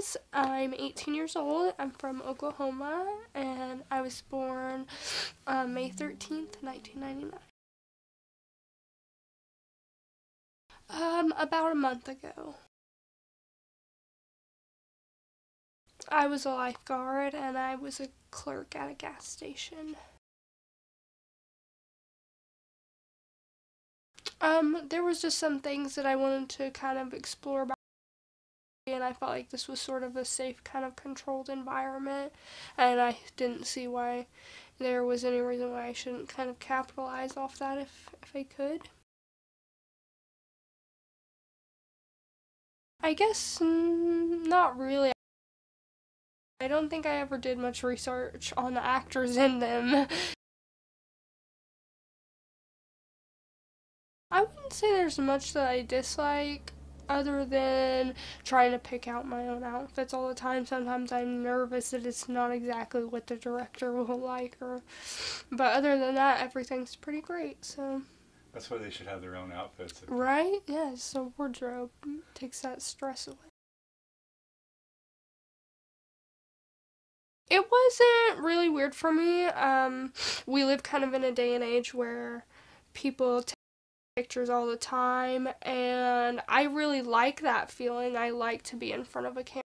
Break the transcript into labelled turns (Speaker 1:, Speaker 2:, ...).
Speaker 1: guys. I'm 18 years old. I'm from Oklahoma, and I was born uh, May 13th, 1999. Um, about a month ago. I was a lifeguard and I was a clerk at a gas station. Um, there was just some things that I wanted to kind of explore about and I felt like this was sort of a safe kind of controlled environment and I didn't see why there was any reason why I shouldn't kind of capitalize off that if if I could. I guess not really. I don't think I ever did much research on the actors in them. I wouldn't say there's much that I dislike other than trying to pick out my own outfits all the time. Sometimes I'm nervous that it's not exactly what the director will like or but other than that everything's pretty great. So
Speaker 2: That's why they should have their own outfits.
Speaker 1: Right? Yeah, so wardrobe takes that stress away. It wasn't really weird for me. Um, we live kind of in a day and age where people take pictures all the time, and I really like that feeling. I like to be in front of a camera.